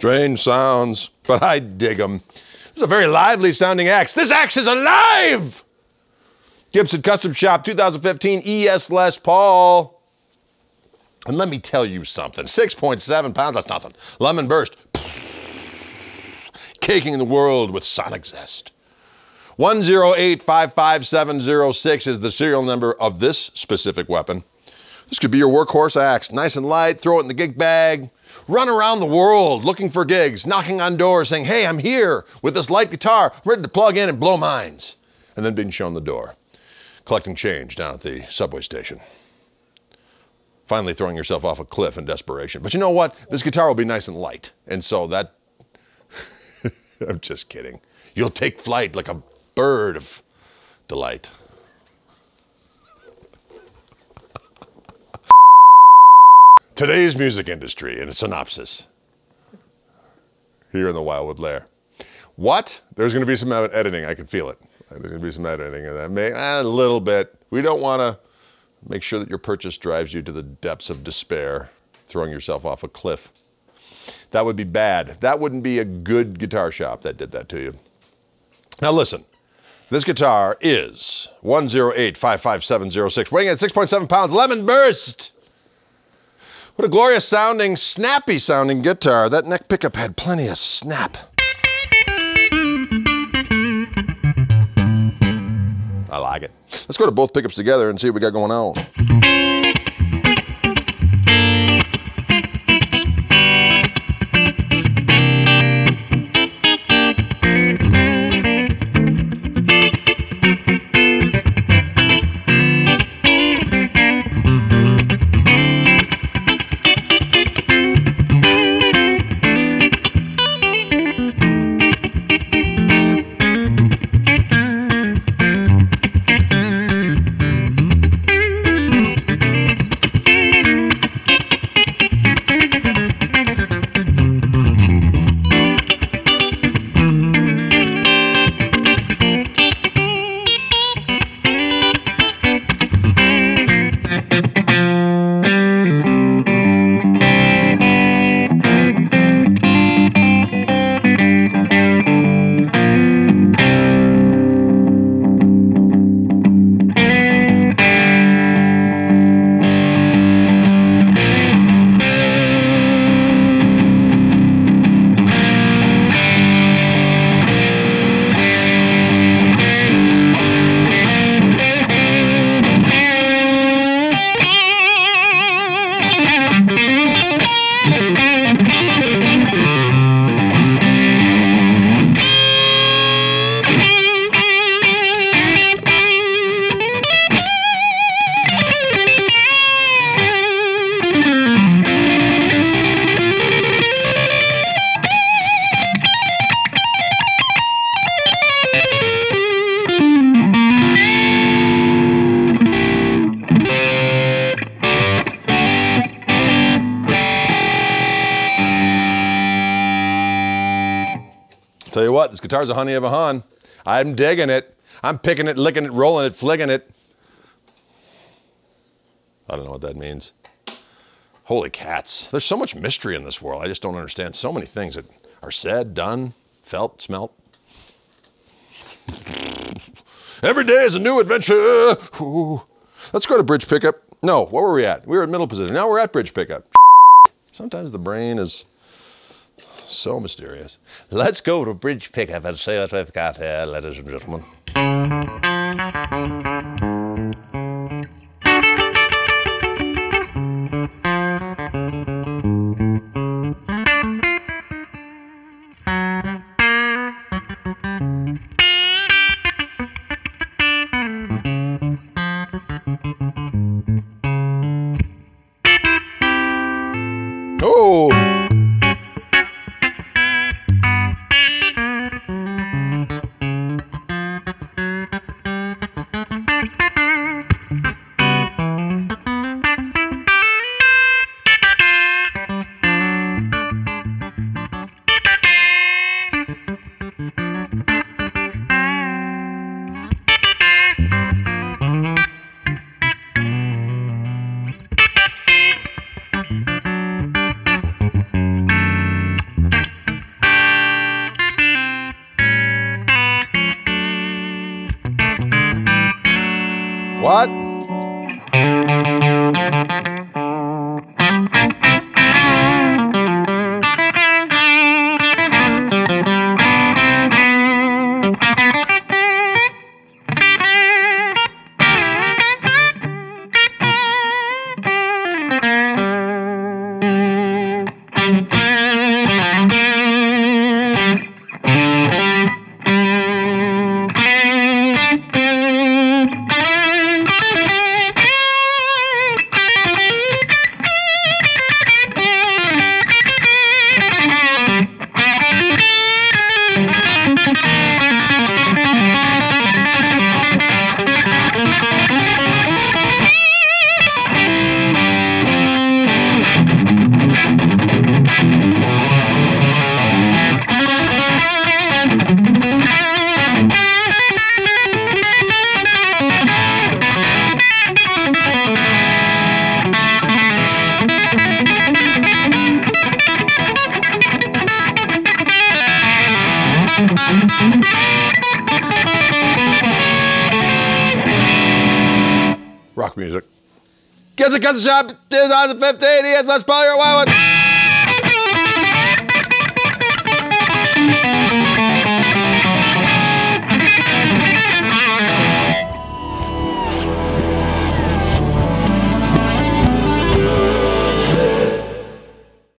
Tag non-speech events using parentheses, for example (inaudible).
Strange sounds, but I dig them. This is a very lively sounding axe. This axe is alive! Gibson Custom Shop 2015 ES Les Paul. And let me tell you something 6.7 pounds, that's nothing. Lemon Burst, (laughs) caking the world with sonic zest. 108-55706 is the serial number of this specific weapon. This could be your workhorse axe. Nice and light, throw it in the gig bag, run around the world looking for gigs, knocking on doors saying, hey, I'm here with this light guitar, ready to plug in and blow minds. And then being shown the door, collecting change down at the subway station. Finally throwing yourself off a cliff in desperation. But you know what? This guitar will be nice and light. And so that, (laughs) I'm just kidding. You'll take flight like a bird of delight. Today's music industry in a synopsis here in the Wildwood Lair. What? There's going to be some editing. I can feel it. There's going to be some editing of that. May, a little bit. We don't want to make sure that your purchase drives you to the depths of despair, throwing yourself off a cliff. That would be bad. That wouldn't be a good guitar shop that did that to you. Now listen, this guitar is 108-55706, weighing at 6.7 pounds, Lemon Burst. What a glorious sounding, snappy sounding guitar. That neck pickup had plenty of snap. I like it. Let's go to both pickups together and see what we got going on. Tell you what, this guitar's a honey of a hon. I'm digging it. I'm picking it, licking it, rolling it, flicking it. I don't know what that means. Holy cats. There's so much mystery in this world. I just don't understand so many things that are said, done, felt, smelt. (laughs) Every day is a new adventure. Ooh. Let's go to bridge pickup. No, what were we at? We were at middle position. Now we're at bridge pickup. (laughs) Sometimes the brain is so mysterious. Let's go to bridge pickup and see what we've got here, ladies and gentlemen. What? Get the Guns Shop 2015. Yes, let's play your wild one.